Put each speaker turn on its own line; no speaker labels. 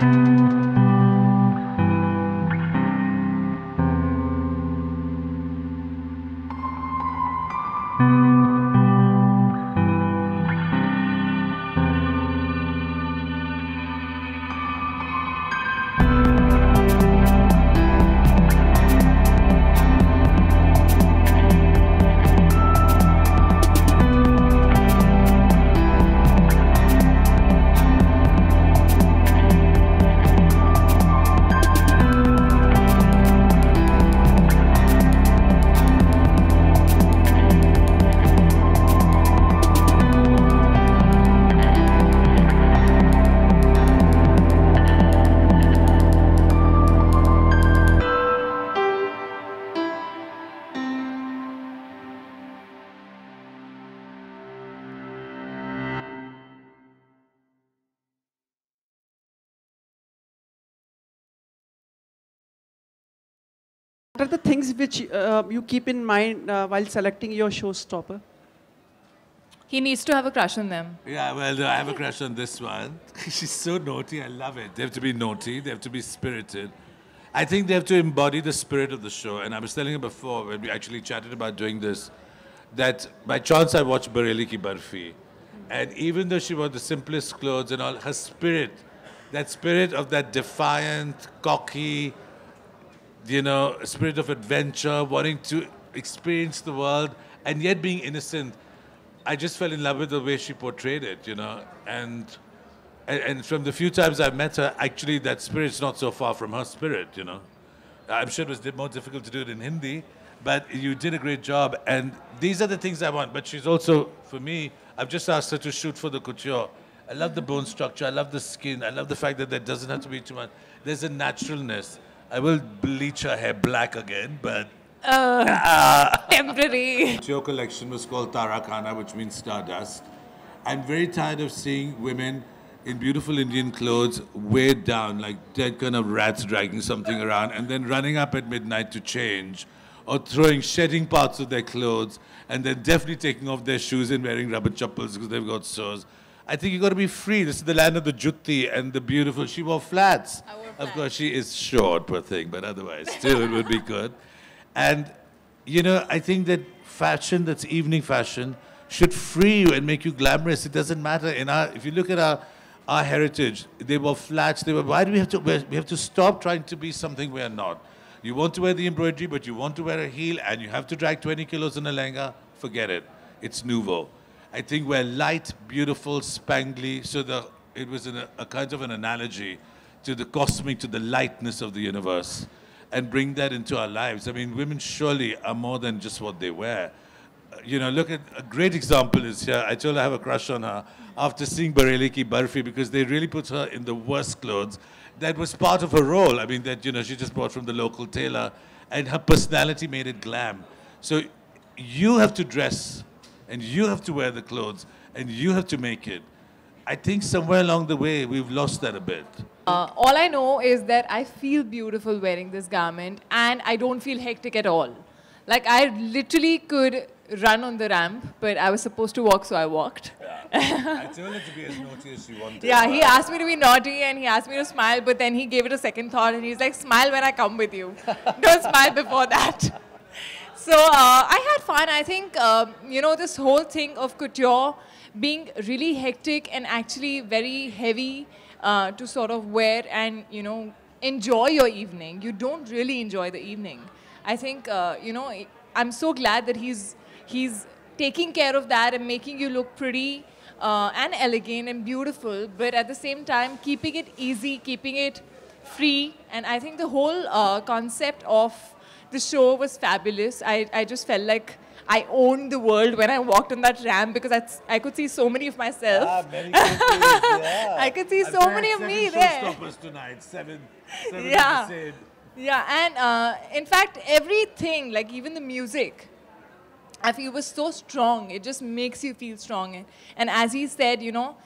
Música What are the things which uh, you keep in mind uh, while selecting your showstopper?
He needs to have a crush on them.
Yeah, well, I have a crush on this one. She's so naughty. I love it. They have to be naughty. They have to be spirited. I think they have to embody the spirit of the show. And I was telling you before when we actually chatted about doing this, that by chance I watched Bareilly Ki Barfi, and even though she wore the simplest clothes and all, her spirit, that spirit of that defiant, cocky, you know, a spirit of adventure, wanting to experience the world, and yet being innocent. I just fell in love with the way she portrayed it, you know, and and, from the few times I've met her, actually that spirit's not so far from her spirit, you know. I'm sure it was more difficult to do it in Hindi, but you did a great job, and these are the things I want. But she's also, for me, I've just asked her to shoot for the couture. I love the bone structure. I love the skin. I love the fact that there doesn't have to be too much. There's a naturalness. I will bleach her hair black again, but uh, ah.
Temporary.
Your collection was called Tarakana, which means stardust. I'm very tired of seeing women in beautiful Indian clothes weighed down like dead kind of rats dragging something around and then running up at midnight to change or throwing, shedding parts of their clothes and then definitely taking off their shoes and wearing rubber chappals because they've got sores. I think you got to be free. This is the land of the jutti and the beautiful. She wore flats. Of course, she is short, poor thing, but otherwise, still it would be good. And you know, I think that fashion that's evening fashion should free you and make you glamorous. It doesn't matter. In our, if you look at our, our heritage, they were flats. They were. Why do we have to? We have to stop trying to be something we are not. You want to wear the embroidery, but you want to wear a heel, and you have to drag 20 kilos in a lehenga. Forget it. It's nouveau. I think we're light, beautiful, spangly. So the it was an, a kind of an analogy to the cosmic, to the lightness of the universe, and bring that into our lives. I mean, women surely are more than just what they wear. You know, look at a great example is here. I told her I have a crush on her after seeing Bareilly Ki Barfi because they really put her in the worst clothes. That was part of her role. I mean, that, you know, she just bought from the local tailor and her personality made it glam. So you have to dress and you have to wear the clothes and you have to make it. I think somewhere along the way we've lost that a bit.
Uh, all I know is that I feel beautiful wearing this garment and I don't feel hectic at all. Like I literally could run on the ramp, but I was supposed to walk, so I walked.
I told her to be as naughty as she wanted.
Yeah, he asked me to be naughty and he asked me to smile, but then he gave it a second thought and he's like, smile when I come with you. Don't smile before that. So uh, I had fun. I think, um, you know, this whole thing of couture being really hectic and actually very heavy uh, to sort of wear and, you know, enjoy your evening. You don't really enjoy the evening. I think, uh, you know, I'm so glad that he's, he's taking care of that and making you look pretty uh, and elegant and beautiful, but at the same time, keeping it easy, keeping it free. And I think the whole uh, concept of the show was fabulous. I, I just felt like I owned the world when I walked on that ramp because I, I could see so many of myself. I could see so many of me there.
Tonight. Seven. seven
Yeah.
of the same.
Yeah, and uh, in fact, everything, like even the music, I feel was so strong. It just makes you feel strong. And as he said, you know,